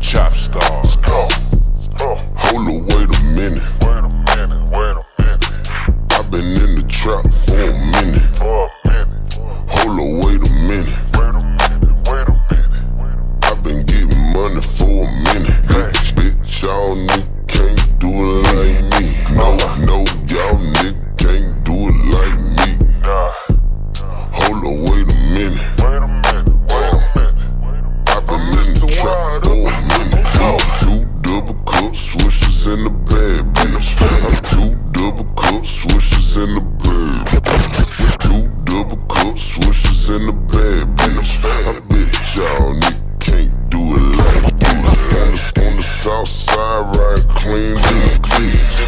Chop stars. Hold up, wait a minute. Wait a minute, wait a minute, I've been in the trap for a minute. for a minute. Hold up, wait a minute. Swishers in the bag. Two double cup swishers in the bag, bitch. I bet y'all nigga can't do it like this. On the, on the south side, right clean bitch.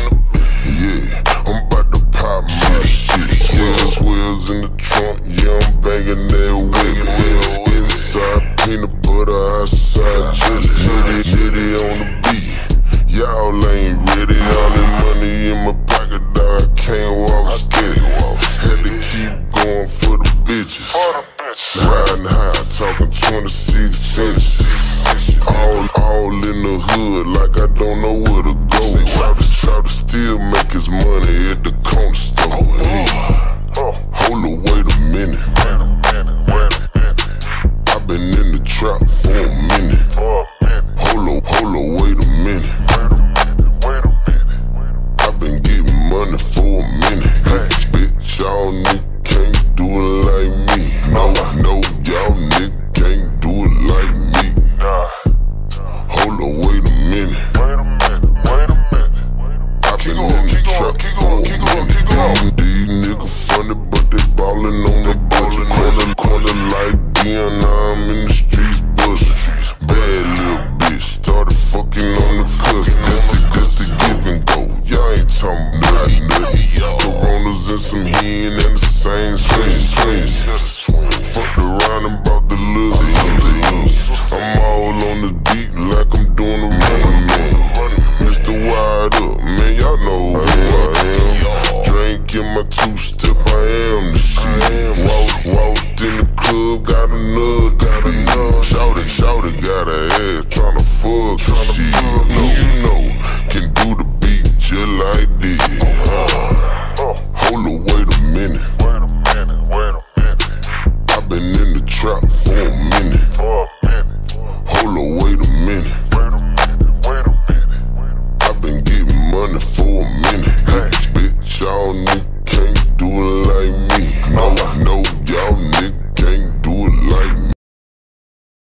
Yeah, I'm about to pop my shit. Swells, swells in the trunk, yeah, I'm banging that whip. Inside peanut butter, outside jelly. Nitty on the Riding high, talking 26 cents. All, all in the hood, like I don't know where to go. Shout to, shout to still make his money at the corner store. Hey, hold up, wait a minute. I've been in the trap for a minute. For a minute. Hold up, hold up, funny, but they ballin' on the. Corner, like I'm in the streets buzzing. Bad little bitch, started on the cousin. That's the, that's the give and go. Y'all ain't. Coronas and some hen and the same swing, around and the. I'm all on the beat like I'm doing a running man. Mr. Wide Up, man, y'all know two step, I am the shit. Walked, walked in the club, got a nug, got a nug. Shout it, shout it, got a ass, tryna fuck the shit. Know you know, can do the beat just like this. Oh, Hold up, wait a minute. wait a minute, wait a minute. I've been in the trap for a minute. For a